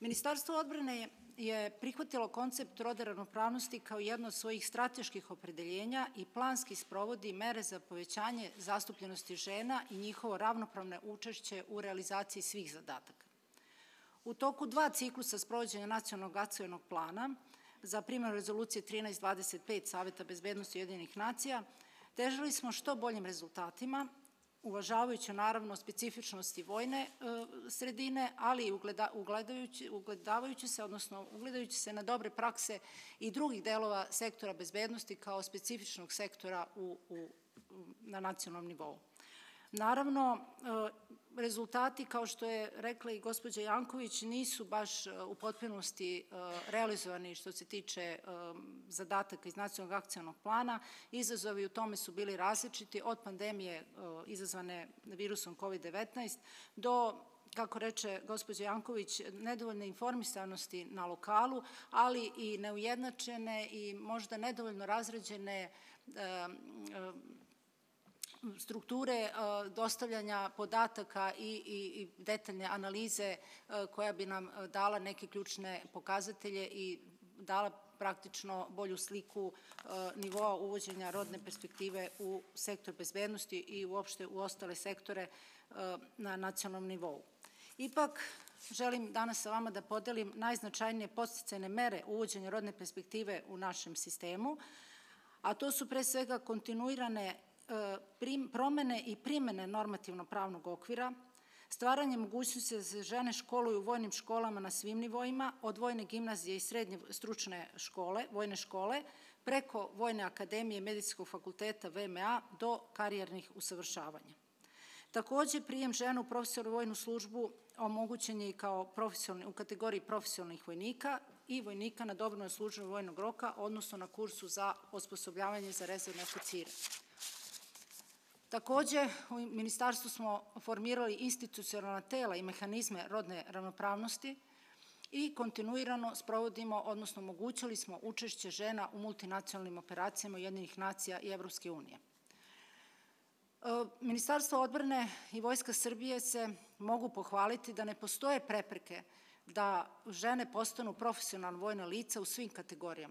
Ministarstvo odbrane je prihvatilo koncept rode ravnopravnosti kao jedno od svojih strateških opredeljenja i planski sprovodi mere za povećanje zastupljenosti žena i njihovo ravnopravne učešće u realizaciji svih zadataka. U toku dva ciklusa sprovođenja nacionalnog akcijnog plana za primjer rezolucije 1325 Saveta bezbednosti Jedinih nacija, težili smo što boljim rezultatima, uvažavajući naravno specifičnosti vojne e, sredine, ali i ugledavajući se, odnosno ugledajući se na dobre prakse i drugih delova sektora bezbednosti kao specifičnog sektora u, u, na nacionalnom nivou. Naravno, e, rezultati, kao što je rekla i gospođa Janković, nisu baš e, u potpunosti e, realizovani što se tiče zadataka iz nacionalnog akcijalnog plana. Izazovi u tome su bili različiti od pandemije izazvane virusom COVID-19 do kako reče gospođa Janković, nedovoljne informisanosti na lokalu, ali i neujednačene i možda nedovoljno razređene dostavljanja podataka i, i, detaljne analize e, koja bi nam e, dala neke ključne pokazatelje i dala praktično bolju sliku nivoa uvođenja rodne perspektive u sektor bezbednosti i uopšte u ostale sektore na nacionalnom nivou. Ipak, želim danas sa vama da podelim najznačajnije posticajne mere uvođenja rodne perspektive u našem sistemu, a to su pre svega kontinuirane promene i primene normativno-pravnog okvira, stvaranje mogućnosti da se žene školuju u vojnim školama na svim nivoima, od vojne gimnazije i srednje stručne škole, vojne škole, preko Vojne akademije medicinskog fakulteta VMA do karijernih usavršavanja. Takođe, prijem žena u profesionalnu vojnu službu omogućen je i kao u kategoriji profesionalnih vojnika i vojnika na dobrovoljnoj službi vojnog roka, odnosno na kursu za osposobljavanje za rezervne oficire. Takođe, u ministarstvu smo formirali institucionalna tela i mehanizme rodne ravnopravnosti i kontinuirano sprovodimo, odnosno omogućili smo učešće žena u multinacionalnim operacijama Jedinih nacija i Evropske unije. E, Ministarstvo odbrane i Vojska Srbije se mogu pohvaliti da ne postoje prepreke da žene postanu profesionalno vojne lica u svim kategorijama.